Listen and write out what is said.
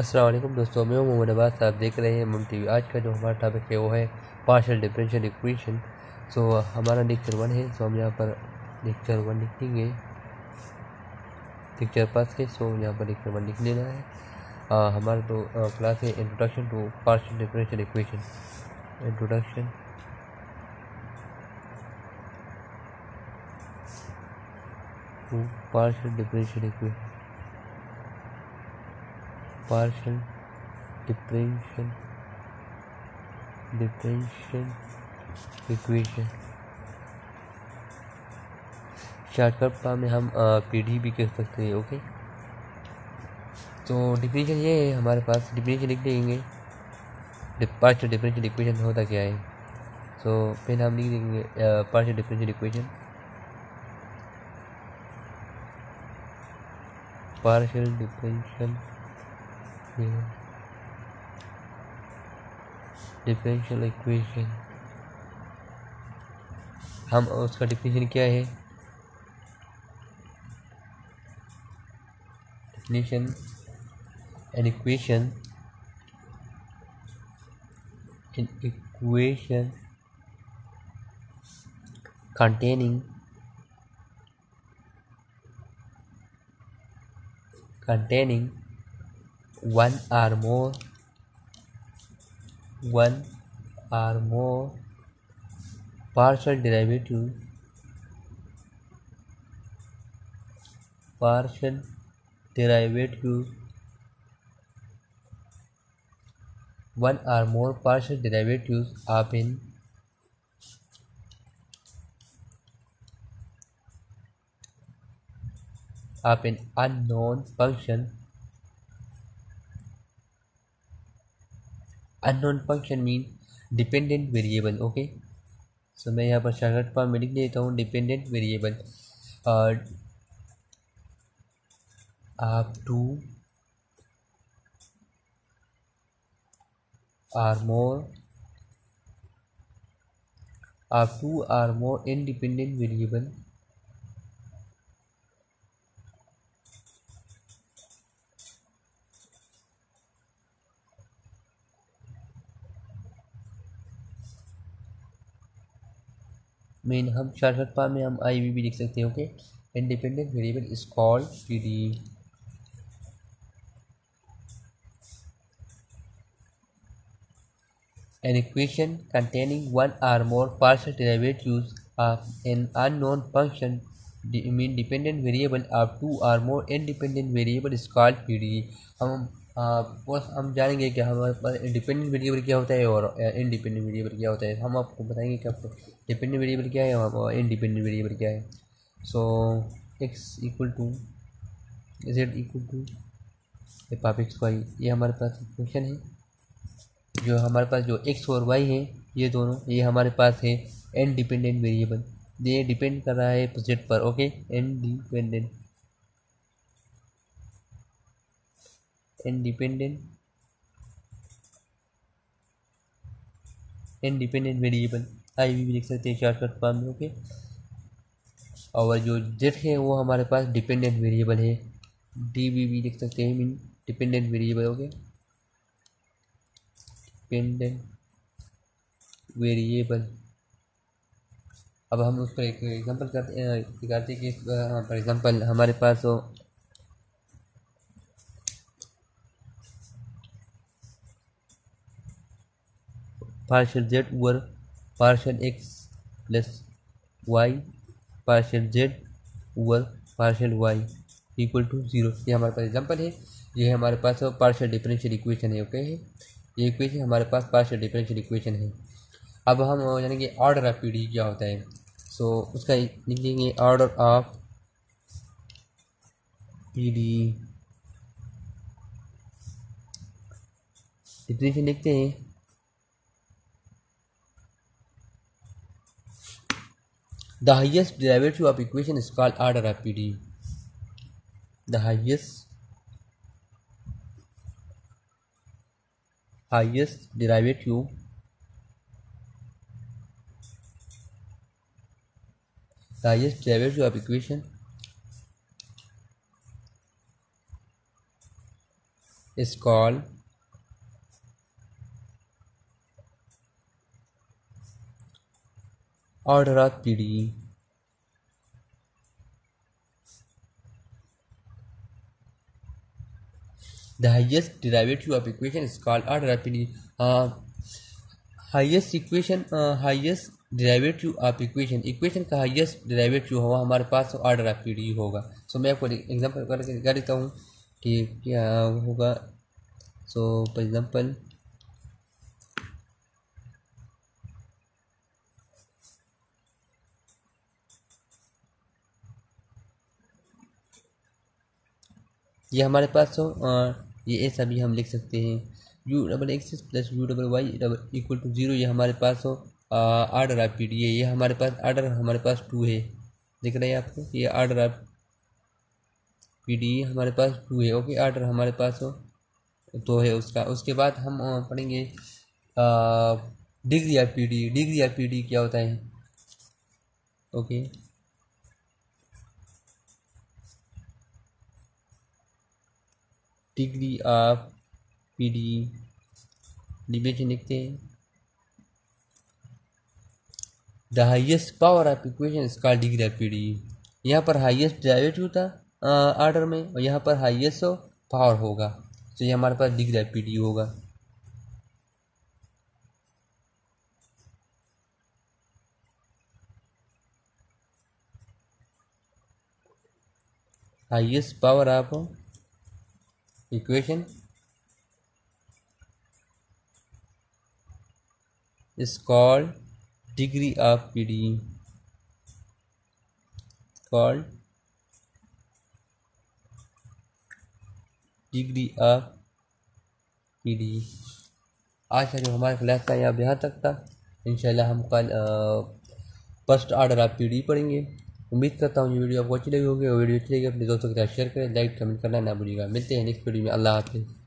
असलम दोस्तों मैं हूँ मोहम्मद अब्बास। आप देख रहे हैं मम टी वी आज का जो हमारा टॉपिक है वो है पार्शल डिफरेंशियल इक्वेशन सो हमारा लेक्चर वन है सो हम यहाँ पर लेक्चर वन लिखेंगे। लेक्चर पास के सो यहाँ पर लेक्चर वन लिख लेना है। आ, हमारा तो क्लास है introduction to partial differential equation introduction to partial differential equation partial differential differential equation shortcut में हम पी डी भी कह सकते हैं ओके तो डिफिनेशन ये है हमारे पास डिफिनेशन लिख देंगे। पार्शियल डिफरेंशियल इक्वेशन होता क्या है? So, पहले हम लिख देंगे partial differential equation partial differential differential equation हम उसका डिफिनेशन क्या है definition an equation an equation containing containing one or more. One or more. Partial derivative. Partial derivative. One or more partial derivatives of an of an unknown function unknown function mean dependent variable okay so मैं यहाँ पर shortcut form में लिख देता हूँ dependent variable और आप two or more आप two or more independent variable main हम चार सौ पाँच में हम आई वी भी लिख सकते हैं okay independent variable is called P D an equation containing one or more partial derivative of an unknown function mean dependent variable of two or more independent variable is called P D हम बस हम जानेंगे कि हमारे पास independent variable क्या होता है और इंडिपेंडेंट वेरिएबल क्या होता है। हम आपको बताएँगे कि आपको डिपेंडेंट वेरिएबल क्या है और इंडिपेंडेंट वेरिएबल क्या है। So X equal to Z equal to of X Y ये हमारे पास फ़ंक्शन है। जो हमारे पास जो एक्स और वाई है, ये दोनों, ये हमारे पास है इंडिपेंडेंट वेरिएबल ये डिपेंड कर रहा है जेड पर okay independent independent independent variable I भी लिख सकते हैं शॉर्टकट फॉर्म में ओके और जो जेड है, वो हमारे पास डिपेंडेंट वेरिएबल है। डी वी भी लिख सकते हैं mean dependent variable okay dependent variable अब हम उसको एक एग्जांपल करते हैं हैं कि फॉर एग्जांपल हमारे पास partial z over partial x plus y partial z over partial y equal to zero ये हमारे पास एग्जांपल है। ये हमारे पास पार्शियल डिफरेंशियल इक्वेशन है ओके है ये इक्वेशन हमारे पास पार्शियल डिफरेंशियल इक्वेशन है। अब हम यानी कि ऑर्डर ऑफ़ पी क्या होता है। सो so, उसका लिखेंगे order of P D differential लिखते हैं। The highest derivative of equation is called order of PD. The highest highest derivative the highest derivative of equation is called ऑर्डरात PD the highest derivative of equation is called order of PD highest equation highest derivative of equation equation का highest derivative होगा हमारे पास तो order of P D होगा। So मैं आपको example कर देता हूँ कि क्या होगा। सो फॉर एग्ज़ाम्पल ये हमारे पास तो ये ऐसा भी हम लिख सकते हैं। U double X plus U double Y double equal to zero ये हमारे पास हो आर्डर ऑफ़ पी डी है ये हमारे पास आर्डर हमारे पास टू है। दिख रहा है आपको ये आर्डर ऑफ़ पी डी हमारे पास टू है ओके आर्डर हमारे पास हो तो है उसका। उसके बाद हम पढ़ेंगे degree of P D degree of P D क्या होता है? Okay degree of P D division लिखते हैं। The highest power of equation called degree of P D यहाँ पर हाइएस्ट डेरिवेटिव था आर्डर में, और यहाँ पर हाइएस्ट पावर होगा। तो ये हमारे पास डिग्री ऑफ़ पी डी होगा। Highest power of equation is called degree of PDE called degree of PDE आज का जो हमारा क्लास था यहाँ यहाँ तक था इंशाल्लाह हम कल फ़र्स्ट ऑर्डर आप पी पढ़ेंगे उम्मीद करता हूँ ये वीडियो आपको अच्छी लगी होगी और वीडियो अच्छी लगी अपने दोस्तों के साथ शेयर करें लाइक कमेंट करना ना भूलिएगा। मिलते हैं नेक्स्ट वीडियो में। अल्लाह हाफिज़।